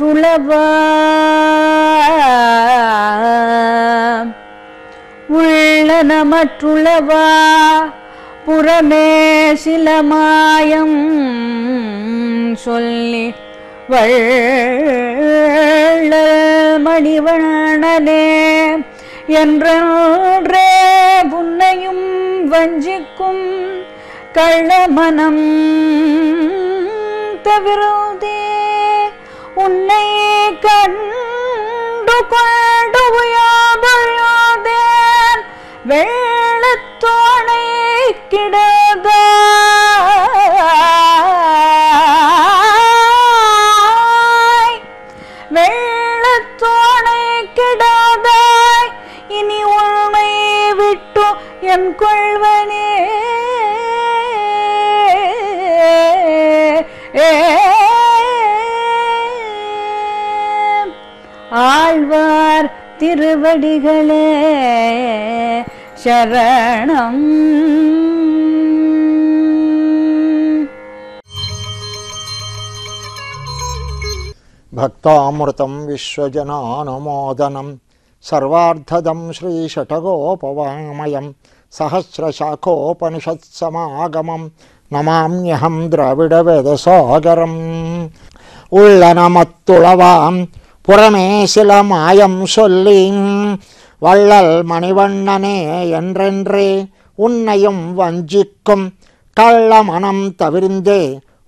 உள்ளனமற்றுளவா உள்ளனமற்றுளவா புறமே சில மாயம் சொல்லி வள்ள மணிவணனே என்றே புன்னையும் வஞ்சிக்கும் கள்ளமனம் தவிரோதே உன்னை கண்டு கொண்டு உயாதொழியாதேன் வெள்ளத்தோணை கிட அடிகளே சரணம் भक्तामृतं विश्वजनानुमोदनं सर्वार्थदं श्रीषटगोपवाङ्मयं सहस्रशाखोपनिषत्समागमं नमाम्यहं द्रविडवेदसागरम् उल्लनमत्तुलवाम् புறமே சில மாயம் சொல்லி வள்ளல் மணிவண்ணனே என்றென்றே உன்னையும் வஞ்சிக்கும் கள்ள மனம் தவிர்ந்தே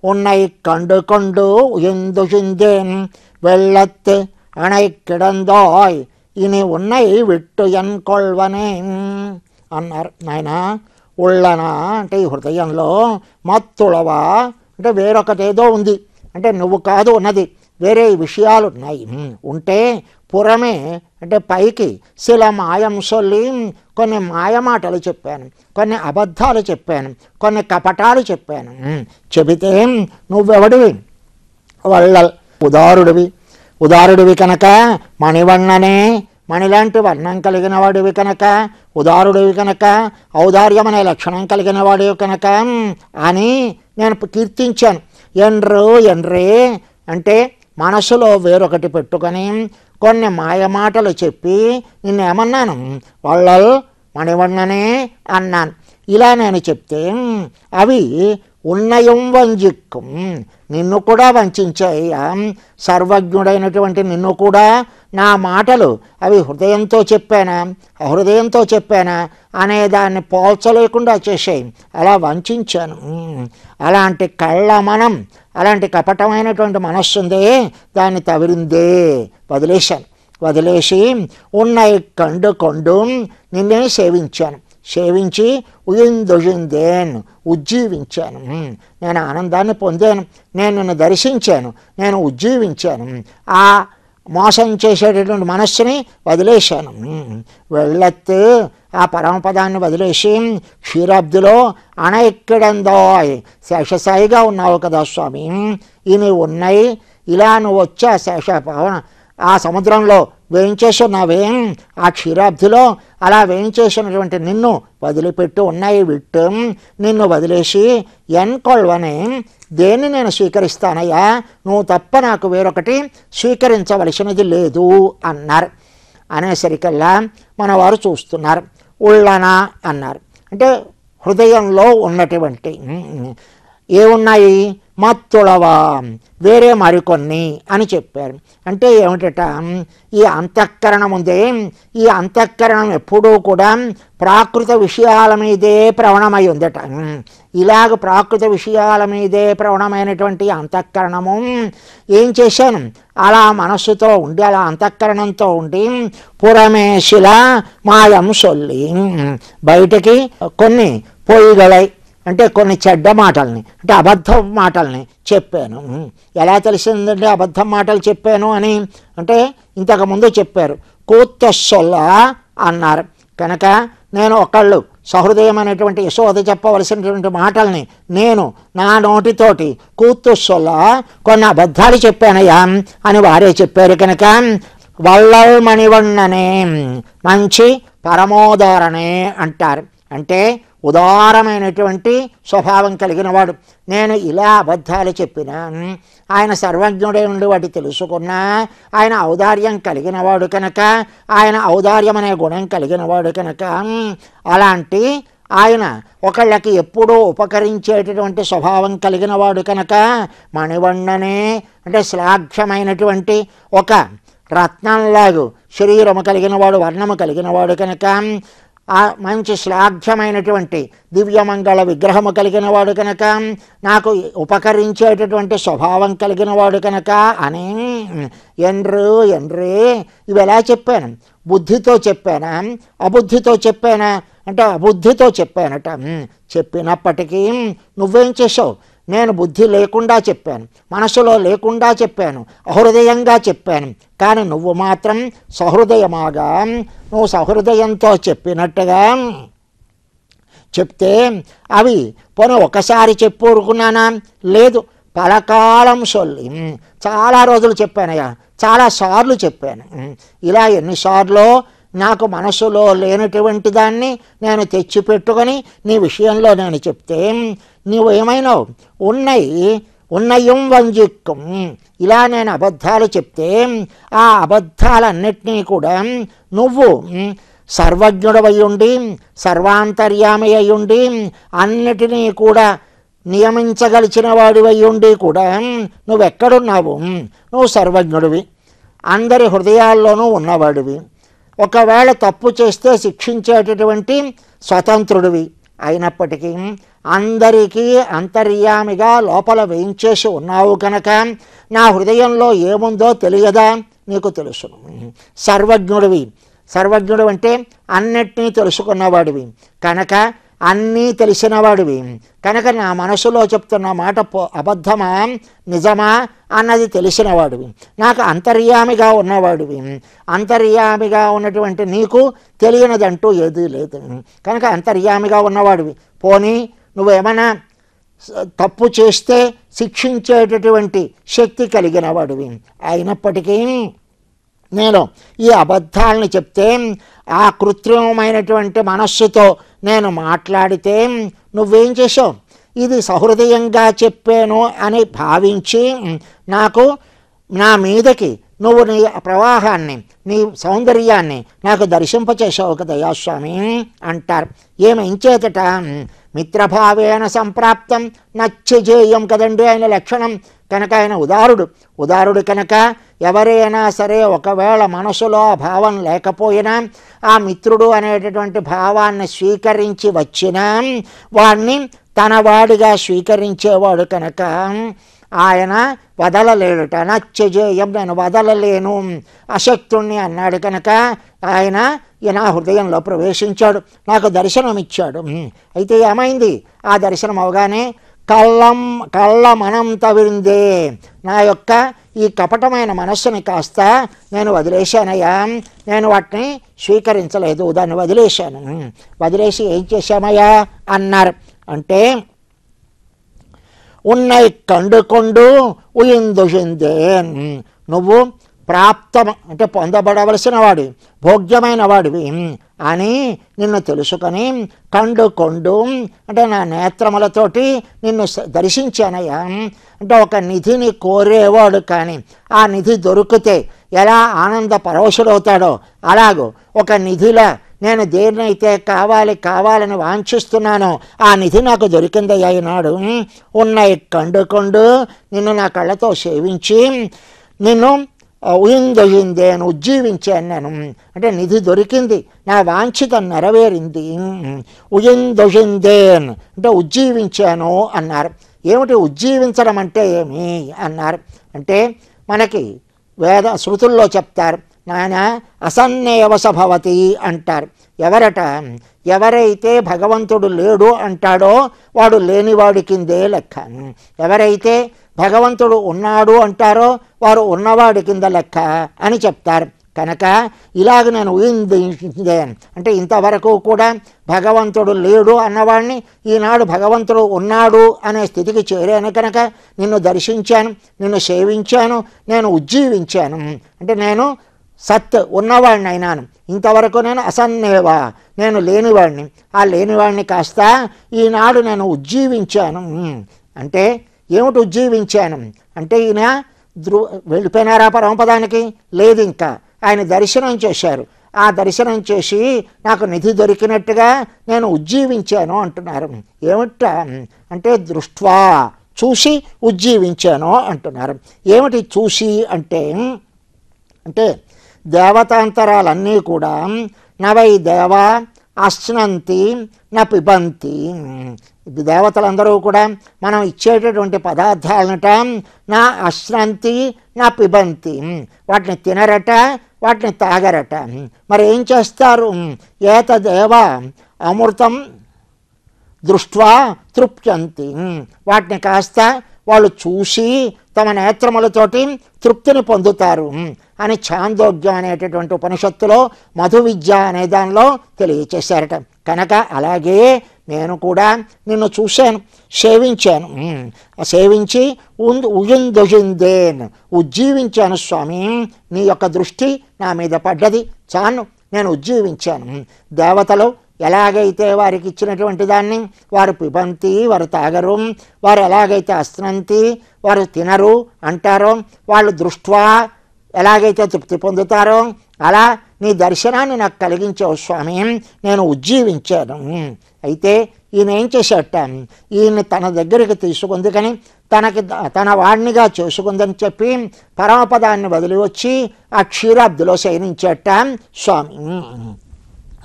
உன்னை கண்டு கொண்டு உயர்ந்துகின்றேன் வெள்ளத்து அணை கிடந்தோய் இனி உன்னை విట్టు ఎన్ కొల్వనే అన్నారు నాయన ఉళ్ళనా అంటే ఈ హృదయంలో మత్తుళవా అంటే వేరొకటేదో ఉంది అంటే నువ్వు కాదు ఉన్నది వేరే విషయాలు ఉన్నాయి ఉంటే పురమే అంటే పైకి శిల మాయం సొల్లి కొన్ని మాయమాటలు చెప్పాను కొన్ని అబద్ధాలు చెప్పాను కొన్ని కపటాలు చెప్పాను. చెబితే నువ్వెవడివి? వళ్ళల్ ఉదారుడివి. ఉదారుడివి కనుక మణివണ്ണనే మణిలాంటి వర్ణం కలిగిన వాడివి కనుక ఉదారుడివి కనుక ఔదార్యం అనే లక్షణం కలిగిన వాడివి కనుక అని నేను కీర్తించాను. ఎండ్రు ఎండ్రే అంటే మనసులో వేరొకటి పెట్టుకొని కొన్ని మాయమాటలు చెప్పి నిన్నేమన్నాను? వాళ్ళల్ మణివణ్ణనే అన్నాను. ఇలా నేను చెప్తే అవి ఉన్నయం వంజిక్కు. నిన్ను కూడా వంచాయ్యా సర్వజ్ఞుడైనటువంటి నిన్ను కూడా నా మాటలు అవి హృదయంతో చెప్పానా? హృదయంతో చెప్పానా? అనే దాన్ని పోల్చలేకుండా చేసాయి. అలా వంచాను. అలాంటి కళ్ళ మనం అలాంటి కపటమైనటువంటి మనస్సు ఉందే దాన్ని తవిరిందే. వదిలేశాను. వదిలేసి ఉన్నాయి కండు కొండు నిన్నే సేవించాను. సేవించి ఉయిందుజిందేన్ ఉజ్జీవించాను. నేను ఆనందాన్ని పొందాను. నేను నిన్ను దర్శించాను. నేను ఉజ్జీవించాను. ఆ మోసం చేసేటటువంటి మనస్సుని వదిలేశాను. వెళ్ళొత్తు వెళ్ళత్తు ఆ పరమపదాన్ని వదిలేసి క్షీరాబ్దిలో అణెక్కడందోయ్. శేషసాయిగా ఉన్నావు కదా స్వామి. ఇవి ఉన్నాయి. ఇలా నువ్వు వచ్చా శేష ఆ సముద్రంలో వేయించేసి ఉన్నావేం ఆ క్షీరాబ్దిలో అలా వేయించేసినటువంటి నిన్ను వదిలిపెట్టి ఉన్నాయి విట్టు. నిన్ను వదిలేసి ఎన్కొల్వనే దేన్ని నేను స్వీకరిస్తానయ్యా? నువ్వు తప్ప నాకు వేరొకటి స్వీకరించవలసినది లేదు అన్నారు. అనేసరికల్లా మన వారు చూస్తున్నారు. ఉళ్ళనా అన్నారు. అంటే హృదయంలో ఉన్నటువంటి ఏమున్నాయి? మత్తుళవా వేరే మరికొన్ని అని చెప్పారు. అంటే ఏమిటట? ఈ అంతఃకరణం ఉందే ఈ అంతఃకరణం ఎప్పుడూ కూడా ప్రాకృత విషయాల మీదే ప్రవణమై ఉందట. ఇలాగ ప్రాకృత విషయాల మీదే ప్రవణమైనటువంటి అంతఃకరణము ఏం చేశాను? అలా మనస్సుతో ఉండి అలా అంతఃకరణంతో ఉండి పురమేశిల మాయం సొల్లి బయటికి కొన్ని పొయ్యిగలై అంటే కొన్ని చెడ్డ మాటల్ని అంటే అబద్ధం మాటల్ని చెప్పాను. ఎలా తెలిసిందంటే అబద్ధం మాటలు చెప్పాను అని అంటే ఇంతకుముందు చెప్పారు. కూత్తొస్సొల్ల అన్నారు. కనుక నేను ఒకళ్ళు సహృదయం అనేటువంటి యశోద చెప్పవలసినటువంటి మాటల్ని నేను నా నోటితోటి కూతుస్సొల్ల కొన్ని అబద్ధాలు చెప్పానయ్యా అని వారే చెప్పారు. కనుక వల్లల్ మణివಣ್ಣనే మంచి పరమోదారణే అంటారు. అంటే ఉదారమైనటువంటి స్వభావం కలిగిన వాడు నేను ఇలా అబద్ధాలు చెప్పినా ఆయన సర్వజ్ఞుడే ఉండి వాటి తెలుసుకున్నా ఆయన ఔదార్యం కలిగిన వాడు కనుక ఆయన ఔదార్యం అనే గుణం కలిగిన వాడు కనుక అలాంటి ఆయన ఒకళ్ళకి ఎప్పుడూ ఉపకరించేటటువంటి స్వభావం కలిగిన వాడు కనుక మణివಣ್ಣనే అంటే శ్లాఘ్యమైనటువంటి ఒక రత్నంలాగు శరీరము కలిగిన వాడు వర్ణము కలిగిన వాడు కనుక ఆ మంచి శ్లాఘ్యమైనటువంటి దివ్యమంగళ విగ్రహము కలిగిన వాడు కనుక నాకు ఉపకరించేటటువంటి స్వభావం కలిగిన వాడు కనుక అని ఎండ్రు ఎండ్రే ఇవి ఎలా చెప్పాను? బుద్ధితో చెప్పానా? అబుద్ధితో చెప్పానా? అంటే అబుద్ధితో చెప్పానట. చెప్పినప్పటికీ నువ్వేం చేసావు నేను బుద్ధి లేకుండా చెప్పాను మనసులో లేకుండా చెప్పాను అహృదయంగా చెప్పాను. కానీ నువ్వు మాత్రం సహృదయమాగా నువ్వు సహృదయంతో చెప్పినట్టుగా చెప్తే అవి పోనీ ఒకసారి చెప్పుకున్నానా? లేదు. పలకాలం సొల్లి. చాలా రోజులు చెప్పానయ్యా. చాలా సార్లు చెప్పాను. ఇలా ఎన్నిసార్లు నాకు మనసులో లేనటువంటి దాన్ని నేను తెచ్చిపెట్టుకొని నీ విషయంలో నేను చెప్తే నువ్వు ఏమైనావు ఉన్నాయి ఉన్నయం వంజిక్కుం ఇలా నేను అబద్ధాలు చెప్తే ఆ అబద్ధాలన్నిటినీ కూడా నువ్వు సర్వజ్ఞుడవయ్యుండి సర్వాంతర్యామి అయ్యుండి అన్నిటినీ కూడా నియమించగలిచిన వాడివయ్యుండి కూడా నువ్వెక్కడున్నావు? నువ్వు సర్వజ్ఞుడివి. అందరి హృదయాల్లోనూ ఉన్నవాడివి. ఒకవేళ తప్పు చేస్తే శిక్షించేటటువంటి స్వతంత్రుడివి అయినప్పటికీ అందరికీ అంతర్యామిగా లోపల వేయించేసి ఉన్నావు కనుక నా హృదయంలో ఏముందో తెలియదా? నీకు తెలుసును. సర్వజ్ఞుడివి. సర్వజ్ఞుడు అంటే అన్నిటినీ తెలుసుకున్నవాడివి. కనుక అన్నీ తెలిసినవాడివి. కనుక నా మనసులో చెప్తున్న మాట పో అబద్ధమా? నిజమా? అన్నది తెలిసినవాడివి. నాకు అంతర్యామిగా ఉన్నవాడివి. అంతర్యామిగా ఉన్నటువంటి నీకు తెలియనిదంటూ ఏదీ లేదు. కనుక అంతర్యామిగా ఉన్నవాడివి. పోనీ నువ్వేమైనా తప్పు చేస్తే శిక్షించేటటువంటి శక్తి కలిగిన వాడివి. అయినప్పటికీ నేను ఈ అబద్ధాలను చెప్తే ఆ కృత్రిమమైనటువంటి మనస్సుతో నేను మాట్లాడితే నువ్వేం చేసావు ఇది సహృదయంగా చెప్పాను అని భావించి నాకు నా మీదకి నువ్వు నీ ప్రవాహాన్ని నీ సౌందర్యాన్ని నాకు దర్శింపచేసావు ఒక దయాస్వామి అంటారు. ఏమించేతట మిత్రభావేన సంప్రాప్తం నచ్చజేయం కదండి ఆయన లక్షణం. కనుక ఆయన ఉదారుడు. ఉదారుడు కనుక ఎవరైనా సరే ఒకవేళ మనసులో ఆ భావం లేకపోయినా ఆ మిత్రుడు అనేటటువంటి భావాన్ని స్వీకరించి వచ్చినా వాడిని తన వాడిగా స్వీకరించేవాడు కనుక ఆయన వదలలేడుట. నచ్చజేయం నేను వదలలేను. అశక్తుణ్ణి అన్నాడు కనుక ఆయన నా హృదయంలో ప్రవేశించాడు. నాకు దర్శనం ఇచ్చాడు అయితే ఏమైంది? ఆ దర్శనం అవగానే కళ్ళం కళ్ళ మనంత విరిందే నా యొక్క ఈ కపటమైన మనస్సుని కాస్త నేను వదిలేశానయ్యా. నేను వాటిని స్వీకరించలేదు. దాన్ని వదిలేశాను. వదిలేసి ఏం చేశామయ్యా? అన్నారు. అంటే ఉన్నై కండుకొండు ఉయిందుషిందేన్ నువ్వు ప్రాప్తం అంటే పొందబడవలసిన వాడి భోగ్యమైన వాడివి. అని నిన్ను తెలుసుకొని కండు కొండు అంటే నా నేత్రములతోటి నిన్ను స- దర్శించానయ్యా. అంటే ఒక నిధిని కోరేవాడు కానీ ఆ నిధి దొరికితే ఎలా ఆనంద పరవశుడవుతాడో అలాగో ఒక నిధిలా నేను దేన్నైతే కావాలి కావాలని వాంఛిస్తున్నానో ఆ నిధి నాకు దొరికిందయ్యా ఈనాడు. ఉన్నాయి కండు కొండు నిన్ను నా కళ్ళతో సేవించి నిన్ను ఉయిందొయిందేను ఉజ్జీవించాను నేను అంటే నిధి దొరికింది నా వాంఛిత నెరవేరింది. ఉయిందొయిందేన్ అంటే ఉజ్జీవించాను అన్నారు. ఏమిటి ఉజ్జీవించడం అంటే ఏమి అన్నారు? అంటే మనకి వేద శృతుల్లో చెప్తారు నాయన అసన్నేవస భవతి అంటారు. ఎవరట? ఎవరైతే భగవంతుడు లేడు అంటాడో వాడు లేనివాడి కిందే లెక్క. ఎవరైతే భగవంతుడు ఉన్నాడు అంటారో వారు ఉన్నవాడి కింద లెక్క అని చెప్తారు. కనుక ఇలాగ నేను ఊహిందే అంటే ఇంతవరకు కూడా భగవంతుడు లేడు అన్నవాడిని ఈనాడు భగవంతుడు ఉన్నాడు అనే స్థితికి చేరాను కనుక నిన్ను దర్శించాను నిన్ను సేవించాను నేను ఉజ్జీవించాను. అంటే నేను సత్ ఉన్నవాడిని అయినాను. ఇంతవరకు నేను అసన్నేవా? నేను లేనివాడిని ఆ లేనివాడిని కాస్త ఈనాడు నేను ఉజ్జీవించాను. అంటే ఏమిటి ఉజ్జీవించాను? అంటే ఈయన ధ్రువ వెళ్ళిపోయినారా పరమపదానికి? లేదు ఇంకా. ఆయన దర్శనం చేశారు. ఆ దర్శనం చేసి నాకు నిధి దొరికినట్టుగా నేను ఉజ్జీవించాను అంటున్నారు. ఏమిట? అంటే దృష్ట్వా చూసి ఉజ్జీవించాను అంటున్నారు. ఏమిటి చూసి అంటే అంటే దేవతాంతరాలన్నీ కూడా నవై దేవ అశ్నంతి నా పిబంతి దేవతలందరూ కూడా మనం ఇచ్చేటటువంటి పదార్థాలనట నా అశ్నంతి నా పిబంతి వాటిని తినరట వాటిని తాగరట. మరి ఏం చేస్తారు? ఏతదేవ అమృతం దృష్ట్వా తృప్యంతి. వాటిని కాస్త వాళ్ళు చూసి తమ నేత్రములతోటి తృప్తిని పొందుతారు. అని ఛాందోగ్యం అనేటటువంటి ఉపనిషత్తులో మధు విద్య అనే దానిలో తెలియచేశారట. కనుక అలాగే నేను కూడా నిన్ను చూశాను సేవించాను. సేవించి ఉందు ఉయుందుజిందేన్ ఉజ్జీవించాను స్వామి. నీ యొక్క దృష్టి నా మీద పడ్డది. చాను నేను ఉజ్జీవించాను. దేవతలు ఎలాగైతే వారికి ఇచ్చినటువంటి దాన్ని వారు పిబంతి వారు తాగరు వారు ఎలాగైతే అస్నంతి వారు తినరు అంటారో వాళ్ళు దృష్ట్వా ఎలాగైతే తృప్తి పొందుతారో అలా నీ దర్శనాన్ని నాకు కలిగించావు స్వామి నేను ఉజ్జీవించాను. అయితే ఈయన ఏం చేశాట ఈయన తన దగ్గరికి తీసుకుంది కానీ తనకి తన వాడినిగా చేసుకుందని చెప్పి పరమపదాన్ని వదిలి వచ్చి ఆ క్షీరాబ్దిలో శయనించేట స్వామి.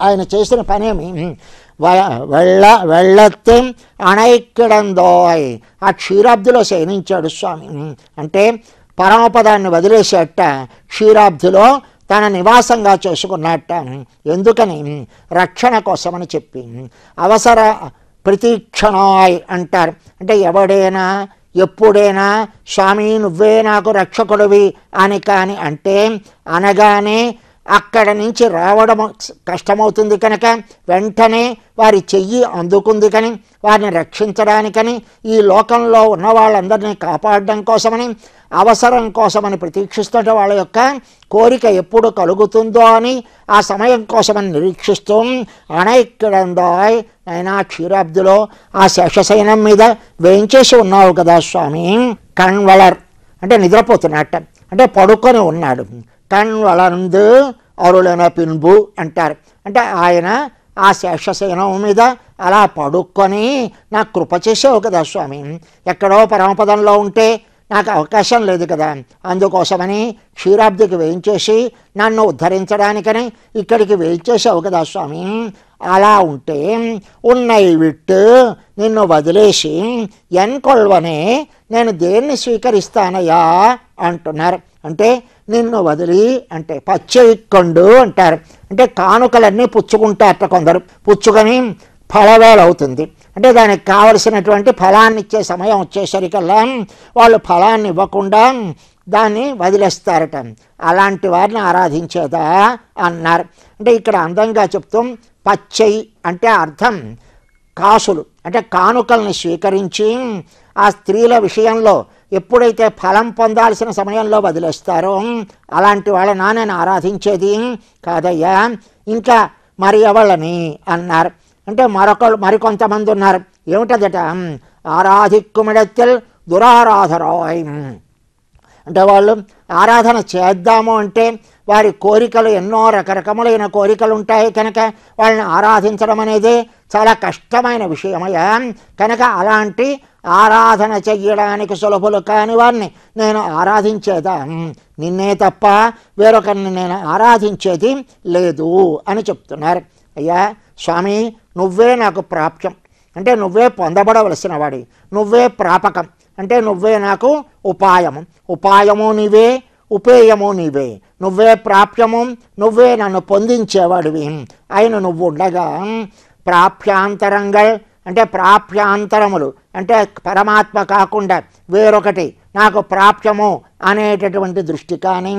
ఆయన చేసిన పనేమి? వ- వెళ్ళ వెళ్ళత్తే అణైక్కిడందోయ్. ఆ క్షీరాబ్దిలో శయనించాడు స్వామి. అంటే పరమపదాన్ని వదిలేసేట క్షీరాబ్దిలో తన నివాసంగా చేసుకున్నట్ట. ఎందుకని? రక్షణ కోసమని చెప్పి. అవసర ప్రతీక్షణాయ్ అంటారు. అంటే ఎవడైనా ఎప్పుడైనా స్వామి నువ్వే నాకు రక్షకుడివి అని కాని అంటే అనగానే అక్కడ నుంచి రావడం కష్టమవుతుంది కనుక వెంటనే వారి చెయ్యి అందుకుంది కని వారిని రక్షించడానికని ఈ లోకంలో ఉన్న వాళ్ళందరినీ కాపాడడం కోసమని అవసరం కోసమని ప్రతీక్షిస్తున్న వాళ్ళ యొక్క కోరిక ఎప్పుడు కలుగుతుందో అని ఆ సమయం కోసమని నిరీక్షిస్తూ అణైక్కడందాయ్ అయినా క్షీరాబ్దిలో ఆ శేషశయనం మీద వేయించేసి ఉన్నావు కదా స్వామి. కన్వలర్ అంటే నిద్రపోతున్నట్ట. అంటే పడుకొని ఉన్నాడు. కణ్ వళర్ந்து అరుళన పిన్బు అంటారు. అంటే ఆయన ఆ శేషసేనం మీద అలా పడుకొని నాకు కృప చేసావు కదా స్వామి. ఎక్కడో పరమపదంలో ఉంటే నాకు అవకాశం లేదు కదా. అందుకోసమని క్షీరాబ్దికి వేయించేసి నన్ను ఉద్ధరించడానికని ఇక్కడికి వేయించేసావు కదా స్వామి. అలా ఉంటే ఉన్నాయి విట్టు నిన్ను వదిలేసి ఎన్కొల్వనే నేను దేన్ని స్వీకరిస్తానయ్యా? అంటున్నారు. అంటే నిన్ను వదిలి అంటే పచ్చెక్కండు అంటారు. అంటే కానుకలన్నీ పుచ్చుకుంటారట కొందరు. పుచ్చుకొని ఫలవేళ అవుతుంది అంటే దానికి కావలసినటువంటి ఫలాన్ని ఇచ్చే సమయం వచ్చేసరికల్లా వాళ్ళు ఫలాన్ని ఇవ్వకుండా దాన్ని వదిలేస్తారట. అలాంటి వారిని ఆరాధించేదా అన్నారు. అంటే ఇక్కడ అందంగా చెప్తూ పచ్చై అంటే అర్థం కాసులు. అంటే కానుకల్ని స్వీకరించి ఆ స్త్రీల విషయంలో ఎప్పుడైతే ఫలం పొందాల్సిన సమయంలో వదిలేస్తారో అలాంటి వాళ్ళ నేను ఆరాధించేది కాదయ్యా. ఇంకా మరి ఎవళ్ళని అన్నారు. అంటే మరొకళ్ళు మరికొంతమంది ఉన్నారు. ఏమిటదట? ఆరాధిక్కుమిడెత్తెల్ దురారాధరాయ్. అంటే వాళ్ళు ఆరాధన చేద్దాము అంటే వారి కోరికలు ఎన్నో రకరకములైన కోరికలు ఉంటాయి కనుక వాళ్ళని ఆరాధించడం అనేది చాలా కష్టమైన విషయమయ్యా. కనుక అలాంటి ఆరాధన చెయ్యడానికి సులభులు కాని వారిని నేను ఆరాధించేదా? నిన్నే తప్ప వేరొకరిని నేను ఆరాధించేది లేదు అని చెప్తున్నారు. అయ్యా స్వామి నువ్వే నాకు ప్రాప్యం. అంటే నువ్వే పొందబడవలసిన వాడి. నువ్వే ప్రాపకం. అంటే నువ్వే నాకు ఉపాయము ఉపాయము నీవే ఉపేయము నీవే నువ్వే ప్రాప్యము నువ్వే నన్ను పొందించేవాడివి. ఆయన నువ్వు ఉండగా ప్రాప్యాంతరంగా అంటే ప్రాప్యాంతరములు అంటే పరమాత్మ కాకుండా వేరొకటి నాకు ప్రాప్యము అనేటటువంటి దృష్టి కానీ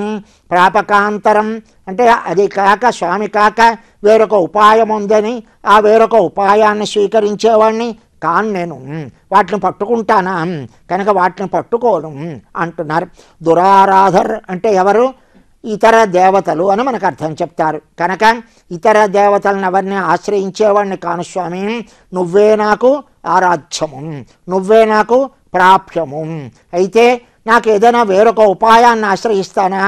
ప్రాపకాంతరం అంటే అది కాక స్వామి కాక వేరొక ఉపాయం ఉందని ఆ వేరొక ఉపాయాన్ని స్వీకరించేవాడిని కాను నేను వాటిని పట్టుకుంటానా? కనుక వాటిని పట్టుకోను అంటున్నారు. దురారాధర్ అంటే ఎవరు? ఇతర దేవతలు అని మనకు అర్థం చెప్తారు. కనుక ఇతర దేవతలను ఎవరిని ఆశ్రయించేవాడిని కాను స్వామి? నువ్వే నాకు ఆరాధ్యము నువ్వే నాకు ప్రాప్యము అయితే నాకు ఏదైనా వేరొక ఉపాయాన్ని ఆశ్రయిస్తానా?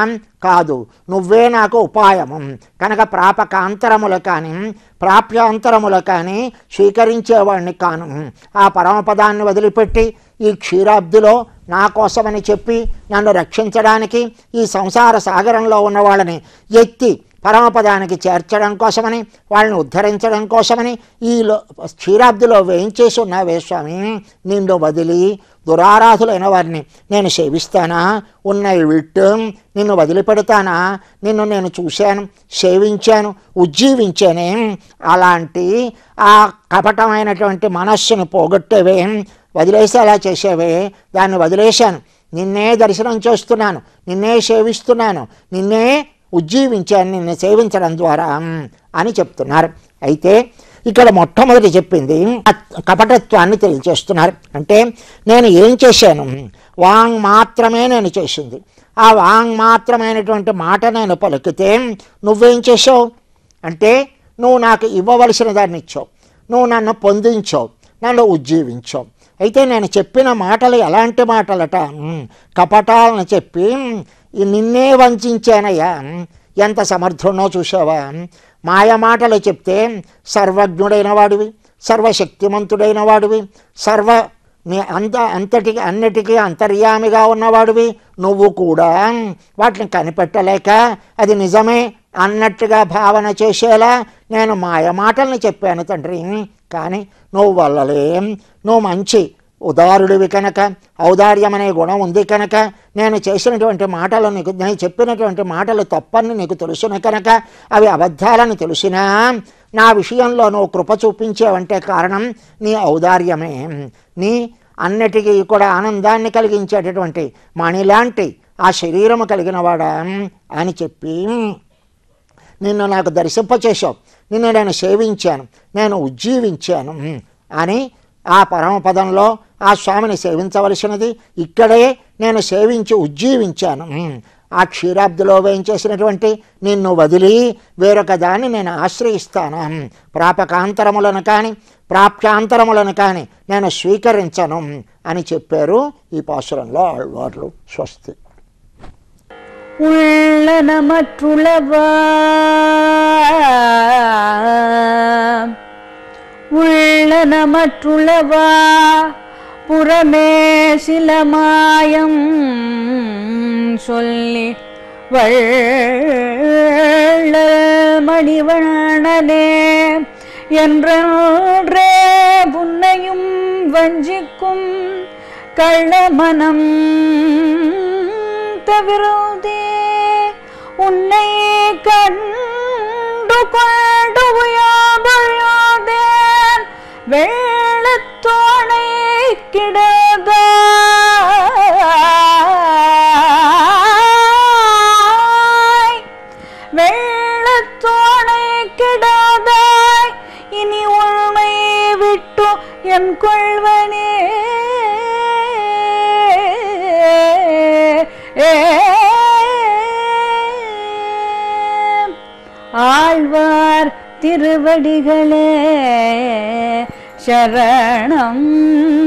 కాదు. నువ్వే నాకు ఉపాయము. కనుక ప్రాపకాంతరములు కానీ ప్రాప్యాంతరములు కానీ స్వీకరించేవాడిని కాను. ఆ పరమపదాన్ని వదిలిపెట్టి ఈ క్షీరాబ్దిలో నా కోసమని చెప్పి నన్ను రక్షించడానికి ఈ సంసార సాగరంలో ఉన్న వాళ్ళని ఎత్తి పరమపదానికి చేర్చడం కోసమని వాళ్ళని ఉద్ధరించడం కోసమని ఈ క్షీరాబ్దిలో వేయించేసి ఉన్నావే స్వామి నిన్ను వదిలి దురారాధులైన వారిని నేను సేవిస్తానా? ఉన్నవి విట్టు నిన్ను వదిలిపెడతానా? నిన్ను నేను చూశాను సేవించాను ఉజ్జీవించానే? అలాంటి ఆ కపటమైనటువంటి మనస్సును పోగొట్టేవే వదిలేసేలా చేసేవే దాన్ని వదిలేశాను. నిన్నే దర్శనం చేస్తున్నాను నిన్నే సేవిస్తున్నాను నిన్నే ఉజ్జీవించాను నిన్ను సేవించడం ద్వారా అని చెప్తున్నారు. అయితే ఇక్కడ మొట్టమొదటి చెప్పింది కపటత్వాన్ని తెలియచేస్తున్నారు అంటే నేను ఏం చేశాను? వాంగ్ మాత్రమే నేను చేసింది. ఆ వాంగ్ మాత్రమైనటువంటి మాట నేను పలికితే నువ్వేం చేసావు అంటే నువ్వు నాకు ఇవ్వవలసిన దాన్ని ఇచ్చావు. నువ్వు నన్ను పొందించావు. నన్ను ఉజ్జీవించావు. అయితే నేను చెప్పిన మాటలు ఎలాంటి మాటలట? కపటాలను చెప్పి నిన్నే వంచానయ్యా ఎంత సమర్థునో చూసావా మాయమాటలు చెప్తే సర్వజ్ఞుడైన వాడివి సర్వశక్తిమంతుడైన వాడివి సర్వ నీ అంత అంతటికి అన్నిటికీ అంతర్యామిగా ఉన్నవాడివి నువ్వు కూడా. వాటిని కనిపెట్టలేక అది నిజమే అన్నట్టుగా భావన చేసేలా నేను మాయమాటల్ని చెప్పాను తండ్రి. కానీ నువ్వు వల్లలేం. నువ్వు మంచి ఉదారుడివి కనుక ఔదార్యం అనే గుణం ఉంది కనుక నేను చేసినటువంటి మాటలు నీకు నేను చెప్పినటువంటి మాటలు తప్పని నీకు తెలుసును కనుక అవి అబద్ధాలని తెలిసినా? నా విషయంలో నువ్వు కృప చూపించేవంటే కారణం నీ ఔదార్యమే. నీ అన్నిటికీ కూడా ఆనందాన్ని కలిగించేటటువంటి మణిలాంటి ఆ శరీరము కలిగిన వాడా అని చెప్పి నిన్ను నాకు దర్శింపచేశావు. నిన్ను నేను సేవించాను. నేను ఉజ్జీవించాను అని ఆ పరమపదంలో ఆ స్వామిని సేవించవలసినది ఇక్కడే నేను సేవించి ఉజ్జీవించాను ఆ క్షీరాబ్దిలో వేయించేసినటువంటి నిన్ను వదిలి వేరొక దాన్ని నేను ఆశ్రయిస్తాను ప్రాపకాంతరములను కానీ ప్రాప్యాంతరములను కానీ నేను స్వీకరించను అని చెప్పారు ఈ పాసురంలో ఆళ్వార్లు స్వస్తి உள்ளன மற்றுளவா உள்ளன புறமே சில மாயம் சொல்லி வள்ள மணிவணனே என்றே புன்னையும் வஞ்சிக்கும் கள்ளமனம் தவிரோதே. உன்னை கண்டு கொள் வெள்ளத்தோணை கிடதாய் வெள்ளத்தோணை கிடதாய் இனி உண்மை விட்டு என் கொள்வனே. ஆழ்வார் திருவடிகளே. शरणम्